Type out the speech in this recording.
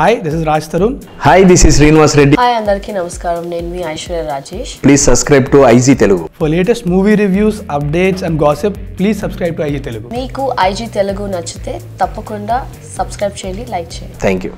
Hi this is Raj Tarun hi this is Srinivas Reddy hi అందరికీ నమస్కారం. నేను మీ Aishwarya Rajesh. Please subscribe to IG Telugu for latest movie reviews updates and gossip please subscribe to IG Telugu మీకు IG Telugu నచ్చితే తప్పకుండా subscribe చేయండి like చేయండి. Thank you